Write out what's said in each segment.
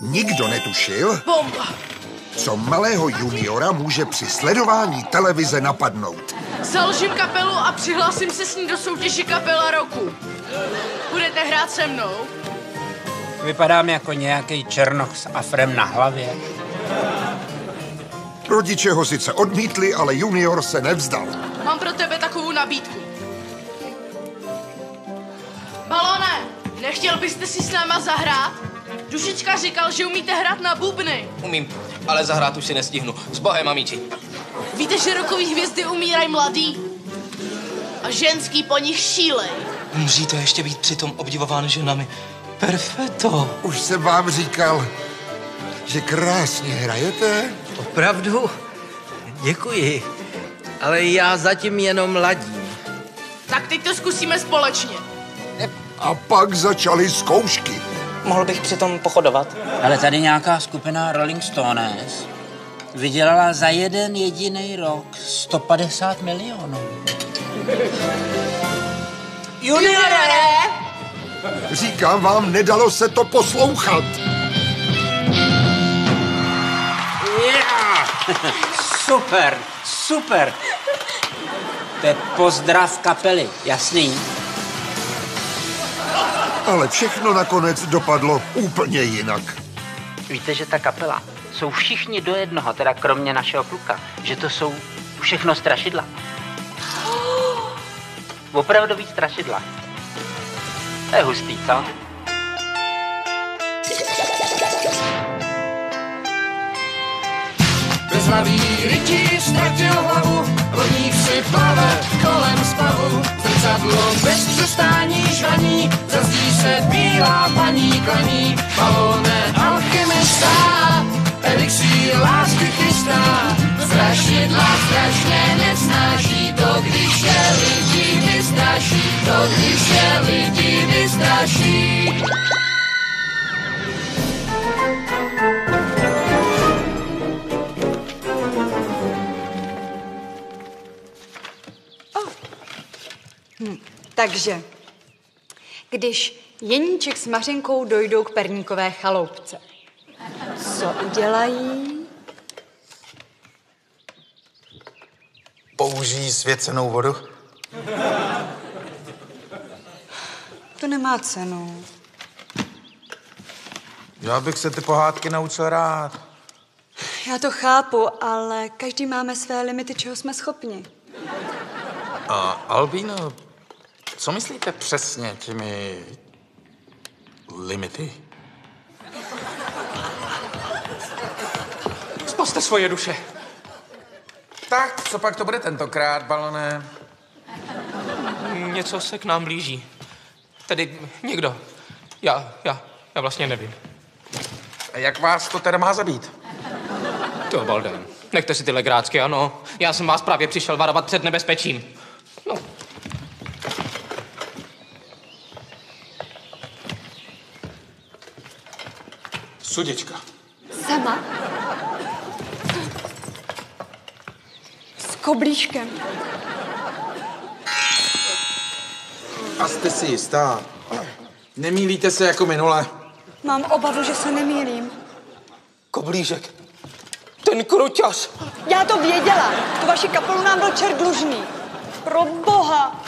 Nikdo netušil, Bomba. co malého juniora může při sledování televize napadnout. Založím kapelu a přihlásím se s ní do soutěže kapela roku. Budete hrát se mnou? Vypadám jako nějaký černoch s afrem na hlavě. Rodiče ho sice odmítli, ale junior se nevzdal. Mám pro tebe takovou nabídku. Balone, nechtěl byste si s náma zahrát? Dušička říkal, že umíte hrát na bubny. Umím, ale zahrát už si nestihnu. S bohem, mamiči. Víte, že rokový hvězdy umírají mladý? A ženský po nich šílej. Musí to ještě být přitom obdivován ženami. Perfeto. Už jsem vám říkal, že krásně hrajete. Opravdu? Děkuji. Ale já zatím jenom ladím. Tak teď to zkusíme společně. A pak začaly zkoušky. Mohl bych přitom pochodovat? Ale tady nějaká skupina Rolling Stones vydělala za jeden jediný rok 150 milionů. Juniore! Říkám vám, nedalo se to poslouchat. Yeah! super, super. To je pozdrav kapely, jasný? Ale všechno nakonec dopadlo úplně jinak. Víte, že ta kapela jsou všichni do jednoho, teda kromě našeho kluka, že to jsou všechno strašidla. Opravdový strašidla. To je hustý, co? Bezhlavý rytíř ztratil hlavu, lodník si plave kolem spavu. Zrcadlo bez přestání žvaní, zazdí se bílá paní klaní. Balone alchymista, elixír lásky chystá. Strašidla strašně nesnáší to, když je lidi vystraší. To, když je lidi vystraší. Takže, když Jeníček s Mařenkou dojdou k perníkové chaloupce, co udělají? Použijí svěcenou vodu? To nemá cenu. Já bych se ty pohádky naučil rád. Já to chápu, ale každý máme své limity, čeho jsme schopni. A Albíno, co myslíte přesně těmi limity? Spaste svoje duše. Tak, co pak to bude tentokrát, balone? Něco se k nám blíží. Tedy někdo. Já, já, já vlastně nevím. A jak vás to teda má zabít? To Balden. Nechte si ty legrácky, ano. Já jsem vás právě přišel varovat před nebezpečím. No, Sudička. Sama? S koblíškem. A jste si jistá? Nemýlíte se jako minule? Mám obavu, že se nemýlím. koblížek. Ten kruťas. Já to věděla. Tu vaši kapelu nám byl čert dlužný. Pro boha.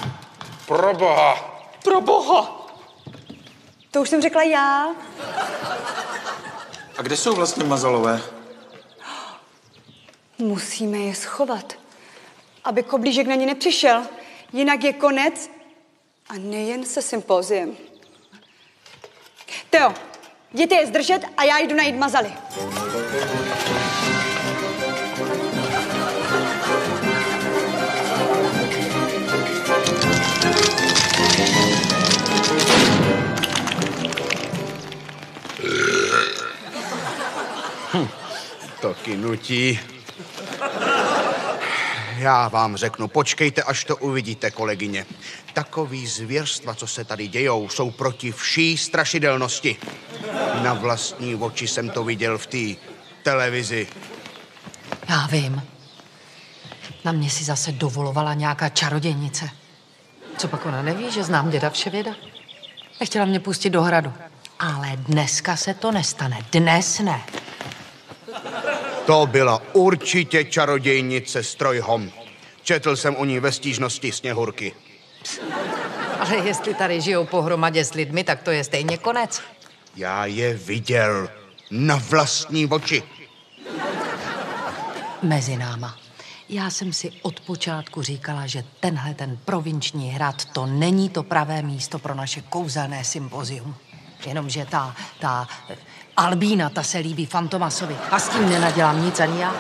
Pro boha. Pro boha. To už jsem řekla já. A kde jsou vlastně mazalové? Musíme je schovat, aby koblížek na ně nepřišel. Jinak je konec a nejen se sympoziem. Teo, jděte je zdržet a já jdu najít mazaly. Taky nutí. Já vám řeknu, počkejte, až to uvidíte, kolegyně. Takový zvěrstva, co se tady dějou, jsou proti vší strašidelnosti. Na vlastní oči jsem to viděl v té televizi. Já vím. Na mě si zase dovolovala nějaká čarodějnice. Co pak ona neví, že znám děda Vševěda? Nechtěla mě pustit do hradu. Ale dneska se to nestane. Dnes ne. To byla určitě čarodějnice Strojhom. Četl jsem o ní ve stížnosti Sněhurky. Ale jestli tady žijou pohromadě s lidmi, tak to je stejně konec. Já je viděl na vlastní oči. Mezi náma. Já jsem si od počátku říkala, že tenhle ten provinční hrad to není to pravé místo pro naše kouzelné sympozium. Jenomže ta, ta Albína, ta se líbí Fantomasovi a s tím nenadělám nic ani já.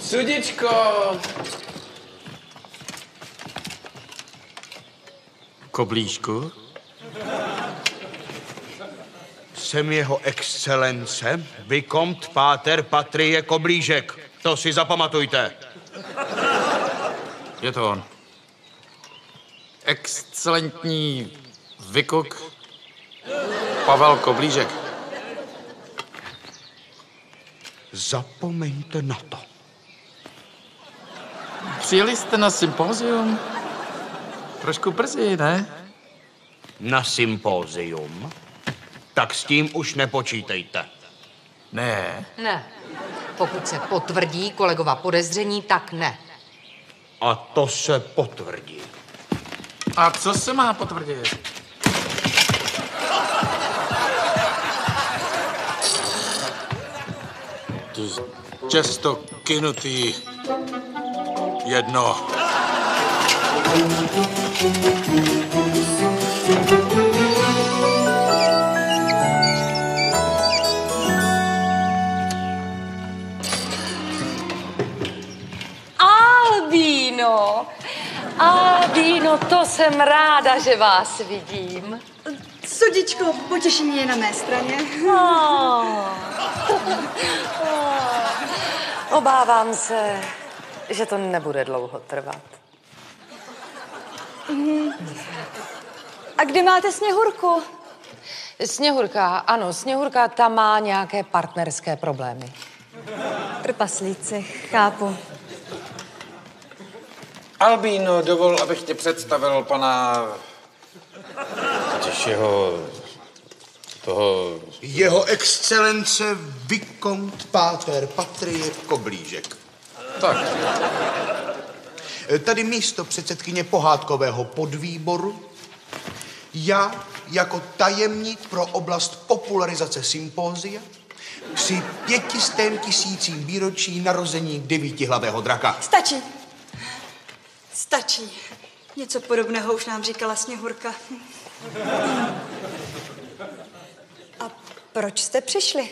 Sudičko! Koblížku? Jsem jeho excelence, Vikomт Páter Patrie Koblížek. To si zapamatujte. Je to on. Excelentní vykok Pavel Koblížek. Zapomeňte na to. Přijeli jste na sympózium? Trošku brzy, ne? Na sympózium? Tak s tím už nepočítejte. Ne. Ne. Pokud se potvrdí kolegova podezření, tak ne. A to se potvrdí. A co se má potvrdit? Často kinutý jedno. Albíno! Albíno, to jsem ráda, že vás vidím. Sudičko, potěšení je na mé straně. Oh. Obávám se, že to nebude dlouho trvat. Mhm. A kdy máte sněhurku? Sněhurka, ano, Sněhurka, ta má nějaké partnerské problémy. Trpaslíci, chápu. Albíno, dovol, abych tě představil pana... Totiž jeho... toho... Jeho excelence Vikomт Páter Patrie Koblížek. Tak. Tady místo předsedkyně pohádkového podvýboru. Já jako tajemník pro oblast popularizace sympózia při pětistém tisícím výročí narození devítihlavého draka. Stačí. Stačí. Něco podobného už nám říkala Sněhurka. A proč jste přišli?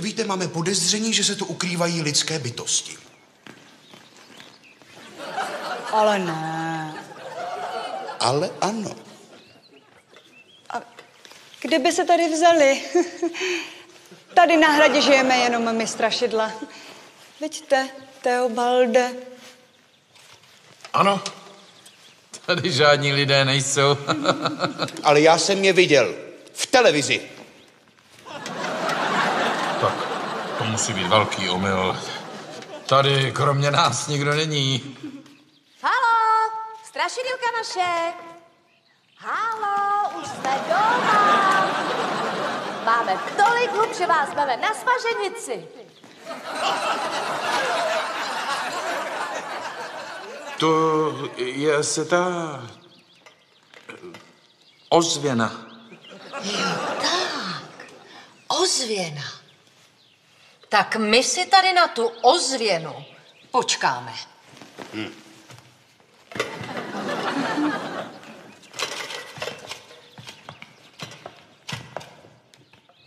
Víte, máme podezření, že se tu ukrývají lidské bytosti. Ale ne. Ale ano. Kde by se tady vzali? tady na hradě žijeme jenom my strašidla. Vidíte, Teobalde. Ano. Tady žádní lidé nejsou. Ale já jsem je viděl. V televizi. tak, to musí být velký omyl. Tady kromě nás nikdo není. Halo, strašidelka naše. Halo, už jsme doma. Máme tolik hlub, že vás máme na smaženici. To je asi ta ozvěna. Jo, tak. Ozvěna. Tak my si tady na tu ozvěnu počkáme. Hm.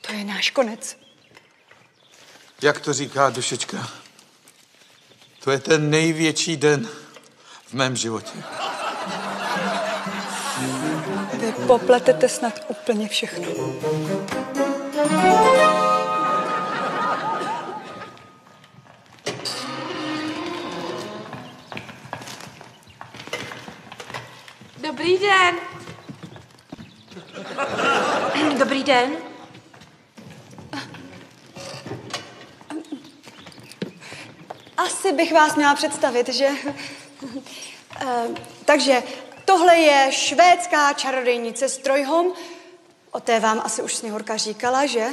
To je náš konec. Jak to říká dušečka? To je ten největší den v mém životě. Popletete snad úplně všechno. Dobrý den. Dobrý den. Asi bych vás měla představit, že... Eh, takže tohle je švédská čarodejnice Strojhom. O té vám asi už Sněhorka říkala, že?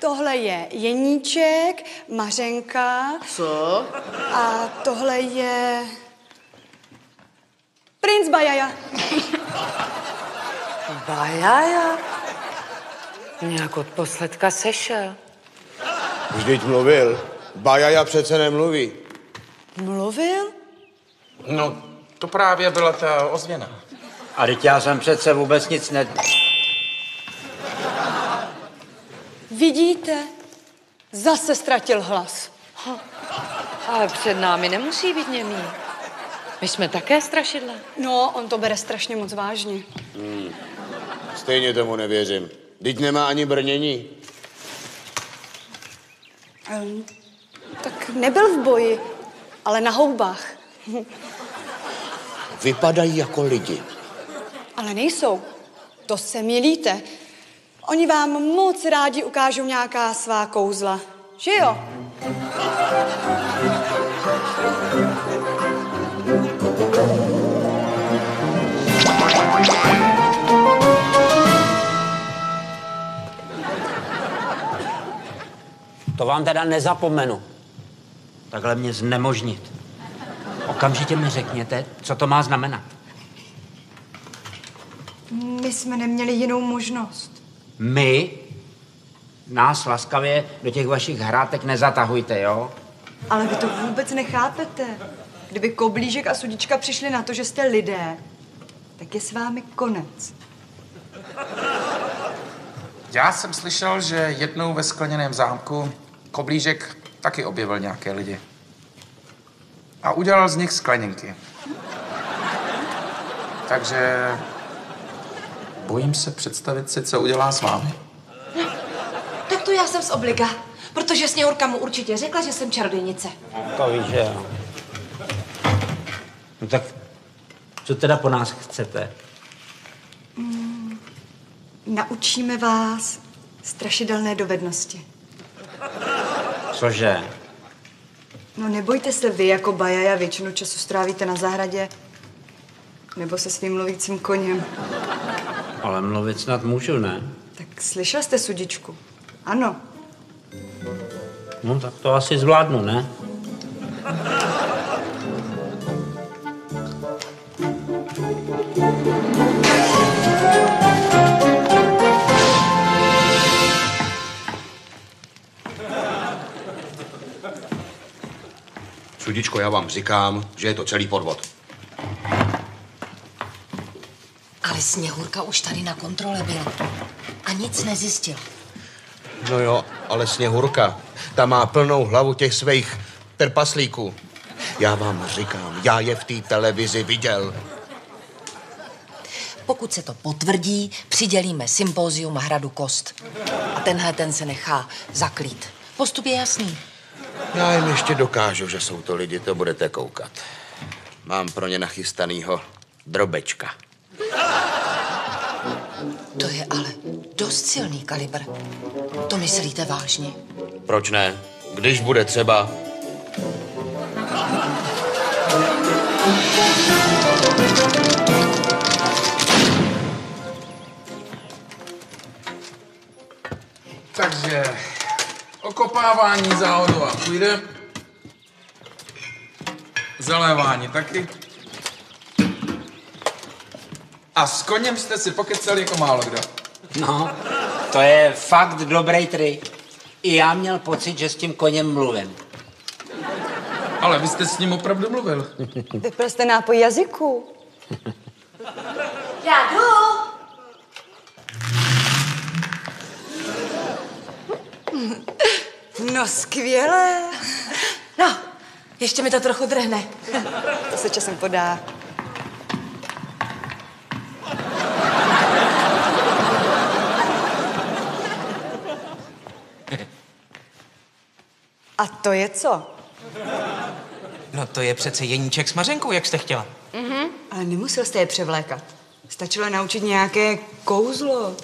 Tohle je Jeníček, Mařenka. Co? A tohle je... Princ Bajaja. Bajaja? Nějak od posledka sešel. Vždyť mluvil. Bajaja přece nemluví. Mluvil? No, to právě byla ta ozvěna. A teď já jsem přece vůbec nic ne... Vidíte? Zase ztratil hlas. Ale před námi nemusí být němý. My jsme také strašidla. No, on to bere strašně moc vážně. Hmm. Stejně tomu nevěřím. Teď nemá ani brnění. Um, tak nebyl v boji, ale na houbách. Vypadají jako lidi. Ale nejsou. To se milíte. Oni vám moc rádi ukážou nějaká svá kouzla. Že jo? To vám teda nezapomenu. Takhle mě znemožnit. Okamžitě mi řekněte, co to má znamenat. My jsme neměli jinou možnost. My nás laskavě do těch vašich hrátek nezatahujte, jo? Ale vy to vůbec nechápete. Kdyby Koblížek a Sudička přišli na to, že jste lidé, tak je s vámi konec. Já jsem slyšel, že jednou ve skleněném zámku Koblížek taky objevil nějaké lidi. A udělal z nich skleněnky. Takže bojím se představit si, co udělá s vámi. Tak to já jsem z obliga, protože Sněhurka mu určitě řekla, že jsem čarodějnice. To víš, že jo. No tak co teda po nás chcete? Mm, naučíme vás strašidelné dovednosti. Cože? No nebojte se vy jako Bajaja většinu času strávíte na zahradě nebo se svým mluvícím koněm. Ale mluvit snad můžu, ne? Tak slyšel jste sudičku? Ano. No tak to asi zvládnu, ne? Sudičko, já vám říkám, že je to celý podvod. Ale Sněhurka už tady na kontrole byla a nic nezjistil. No jo, ale Sněhurka, ta má plnou hlavu těch svých trpaslíků. Já vám říkám, já je v té televizi viděl. Pokud se to potvrdí, přidělíme sympózium Hradu Kost. A tenhle ten se nechá zaklít. Postup je jasný. Já jim ještě dokážu, že jsou to lidi, to budete koukat. Mám pro ně nachystanýho drobečka. To je ale dost silný kalibr. To myslíte vážně? Proč ne? Když bude třeba. Takže okopávání záhodu vám půjde. Zalévání taky. A s koněm jste si pokecali jako málo kdo. No, to je fakt dobrý trik. I já měl pocit, že s tím koněm mluvím. Ale vy jste s ním opravdu mluvil. Vypil jste nápoj jazyku. Já jdu. No skvělé. No, ještě mi to trochu drhne. To se časem podá. A to je co? No to je přece jeníček s Mařenkou, jak jste chtěla. Mhm. Ale nemusel jste je převlékat. Stačilo naučit nějaké kouzlo.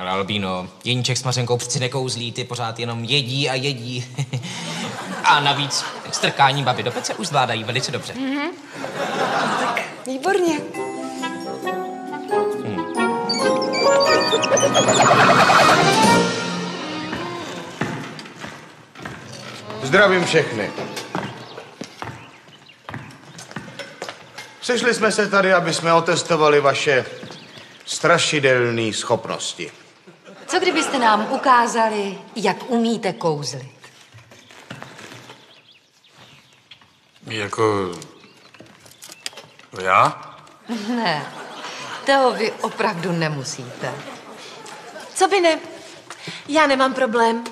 Ale Albíno, jeníček s Mařenkou přeci nekouzlí, ty pořád jenom jedí a jedí. A navíc strkání baby do pece už zvládají velice dobře. Mhm. Tak výborně. Zdravím všechny. Sešli jsme se tady, aby jsme otestovali vaše strašidelné schopnosti. Co kdybyste nám ukázali, jak umíte kouzlit? Jako... Já? Ne, toho vy opravdu nemusíte. Co by ne? Já nemám problém.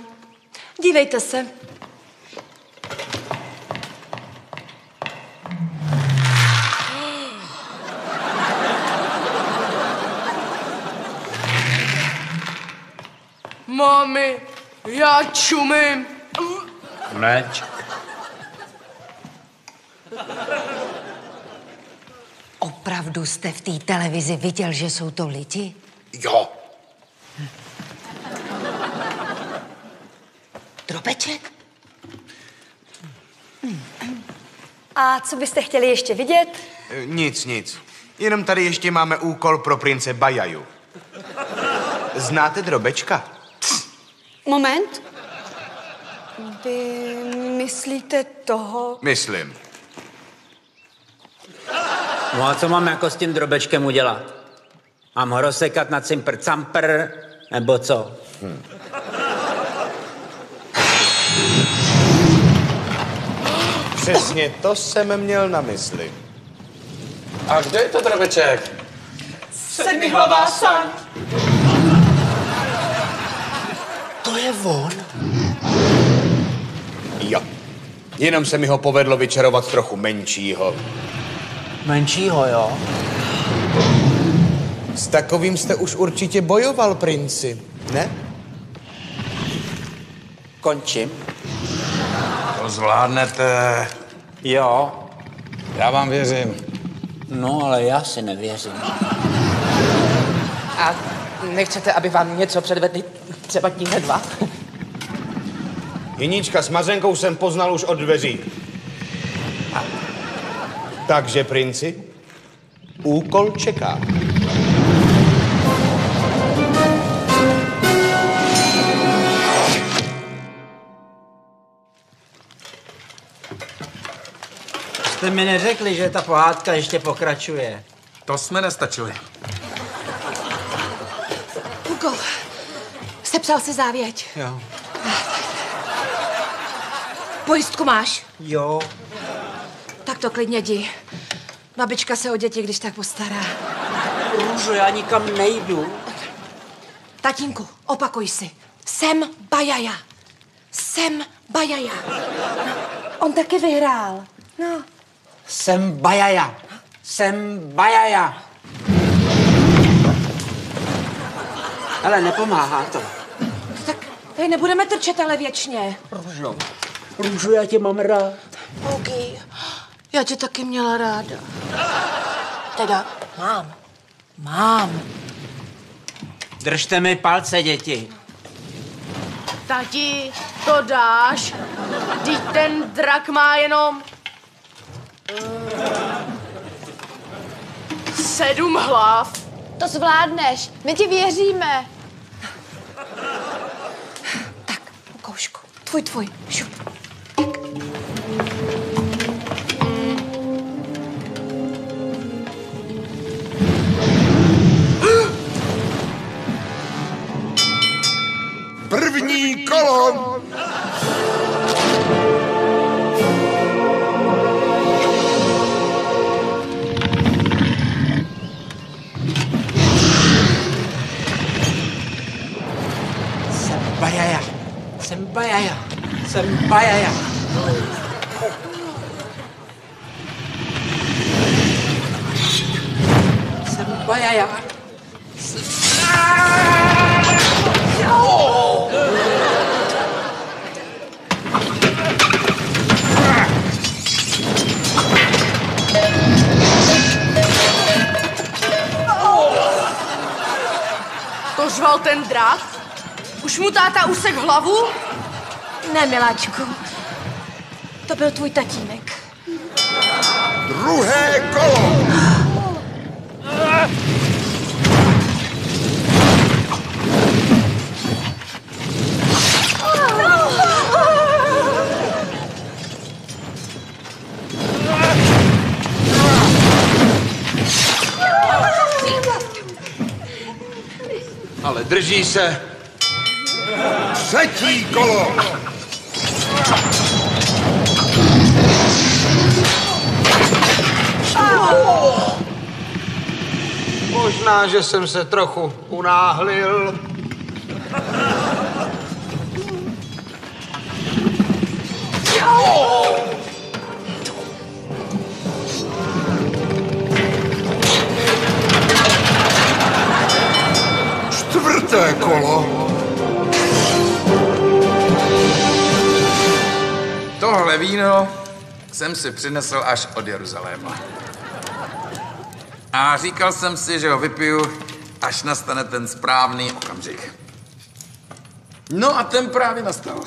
Dívejte se. Mami, já čumím. Mleč. Opravdu jste v té televizi viděl, že jsou to lidi? Jo. Drobeček? A co byste chtěli ještě vidět? Nic, nic. Jenom tady ještě máme úkol pro prince Bajaju. Znáte drobečka? Moment. Vy myslíte toho? Myslím. No a co mám jako s tím drobečkem udělat? Mám ho rozsekat na cimpr campr, nebo co? Hm. Přesně to jsem měl na mysli. A kde je to drobeček? Sedmihlavá saň. Je on. Jo. Jenom se mi ho povedlo vyčarovat trochu menšího. Menšího, jo? S takovým jste už určitě bojoval, princi, ne? Končím. To zvládnete. Jo. Já vám věřím. No, ale já si nevěřím. A nechcete, aby vám něco předvedli třeba tíhle dva? Jeníčka s Mařenkou jsem poznal už od dveří. Takže, princi, úkol čeká. Jste mi neřekli, že ta pohádka ještě pokračuje. To jsme nestačili. Hugo, sepsal si závěť. Jo. Pojistku máš? Jo. Tak to klidně jdi. Babička se o děti když tak postará. Růžo, já nikam nejdu. Tatínku, opakuj si. Jsem Bajaja. Jsem Bajaja. On taky vyhrál. No. Jsem bajaja. Jsem bajaja. Ale nepomáhá to. Tady nebudeme trčet ale věčně. Růžo, Růžo, já tě mám rád. Bogi, já tě taky měla ráda. Teda, mám. Mám. Držte mi palce, děti. Tati, to dáš? Teď ten drak má jenom... Sedm hlav. To zvládneš, my ti věříme. Koušku, tvůj, tvůj. Šup. První kolo. Jsem bajaja. Jsem bajaja. Jsem Už mu táta usek hlavu? Ne, miláčku. To byl tvůj tatínek. Druhé kolo! Ale drží se. Třetí kolo! Možná, že jsem se trochu unáhlil. Čtvrté kolo! Tohle víno jsem si přinesl až od Jeruzaléma. A říkal jsem si, že ho vypiju, až nastane ten správný okamžik. No a ten právě nastal.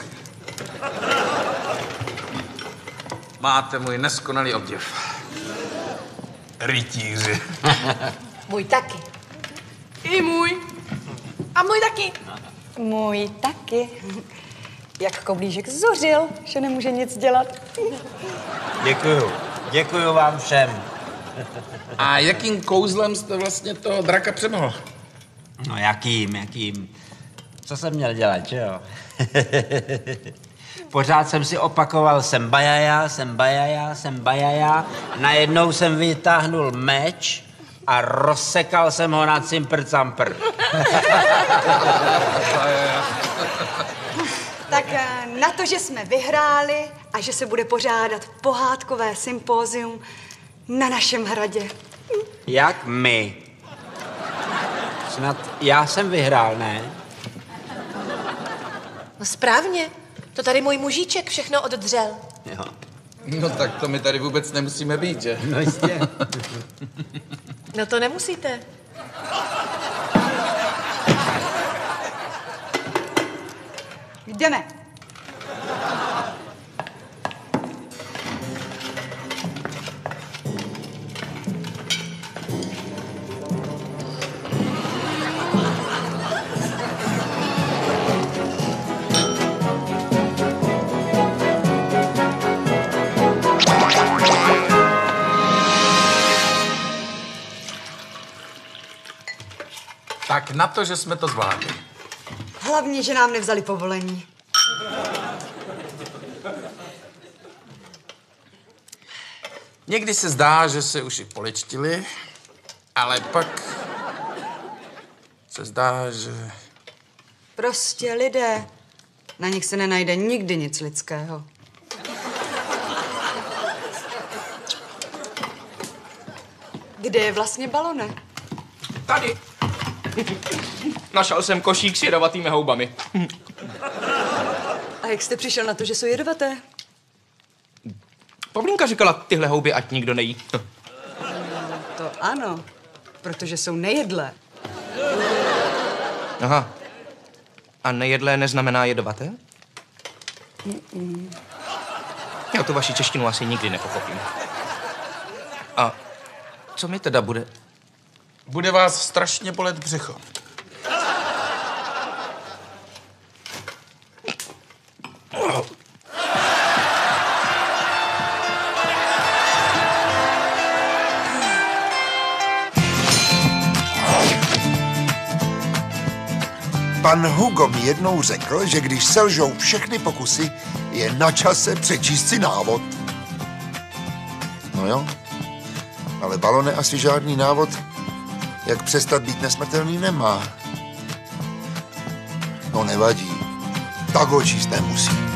Máte můj neskonalý obdiv. Rytíři. Můj taky. I můj. A můj taky. Můj taky. Jak koblížek zuřil, že nemůže nic dělat. Děkuju. Děkuju vám všem. A jakým kouzlem jste vlastně toho draka přemohl? No jakým, jakým? Co jsem měl dělat, že jo? Pořád jsem si opakoval, jsem bajaja, jsem bajaja, jsem bajaja. Najednou jsem vytáhnul meč a rozsekal jsem ho na cimpr campr. Tak eh, na to, že jsme vyhráli a že se bude pořádat pohádkové sympózium na našem hradě. Jak my? Snad já jsem vyhrál, ne? No správně. To tady můj mužíček všechno oddřel. Jo. No tak to my tady vůbec nemusíme být, že? No jistě. No to nemusíte. Jdeme. Tak na to, že jsme to zvládli. Hlavně, že nám nevzali povolení. Někdy se zdá, že se už i polečtili, ale pak se zdá, že... Prostě lidé. Na nich se nenajde nikdy nic lidského. Kde je vlastně balone? Tady. Našel jsem košík s jedovatými houbami. A jak jste přišel na to, že jsou jedovaté? Pavlínka říkala, tyhle houby ať nikdo nejí. To ano, protože jsou nejedlé. Aha. A nejedlé neznamená jedovaté? Já tu vaši češtinu asi nikdy nepochopím. A co mi teda bude? Bude vás strašně bolet břicho. Pan Hugo mi jednou řekl, že když selžou všechny pokusy, je na čase přečíst si návod. No jo, ale balone asi žádný návod, jak přestat být nesmrtelný, nemá. No nevadí, tak ho číst nemusí.